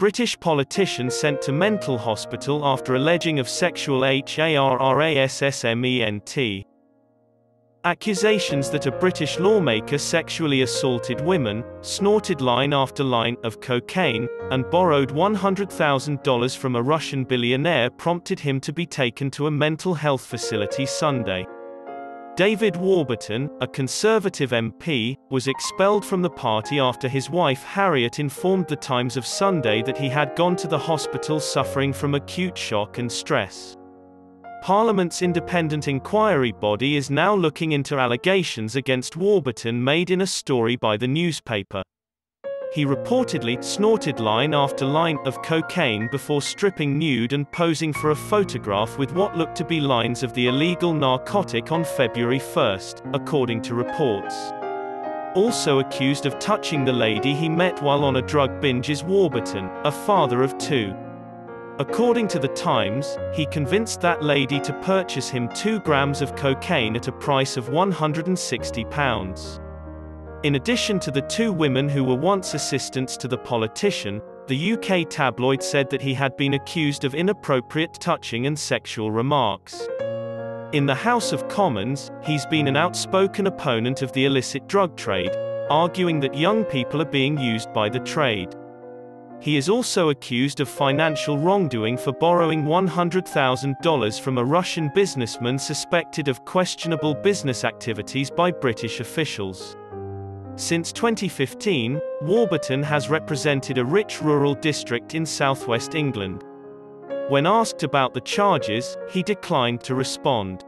British politician sent to mental hospital after alleging of sexual harassment. Accusations that a British lawmaker sexually assaulted women, snorted line after line of cocaine, and borrowed $100,000 from a Russian billionaire prompted him to be taken to a mental health facility Sunday. David Warburton, a Conservative MP, was expelled from the party after his wife Harriet informed The Times of Sunday that he had gone to the hospital suffering from acute shock and stress. Parliament's independent inquiry body is now looking into allegations against Warburton made in a story by the newspaper. He reportedly snorted line after line of cocaine before stripping nude and posing for a photograph with what looked to be lines of the illegal narcotic on February 1, according to reports. Also accused of touching the lady he met while on a drug binge is Warburton, a father of two. According to The Times, he convinced that lady to purchase him 2 grams of cocaine at a price of £160. In addition to the two women who were once assistants to the politician, the UK tabloid said that he had been accused of inappropriate touching and sexual remarks. In the House of Commons, he's been an outspoken opponent of the illicit drug trade, arguing that young people are being used by the trade. He is also accused of financial wrongdoing for borrowing $100,000 from a Russian businessman suspected of questionable business activities by British officials. Since 2015, Warburton has represented a rich rural district in southwest England. When asked about the charges, he declined to respond.